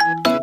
す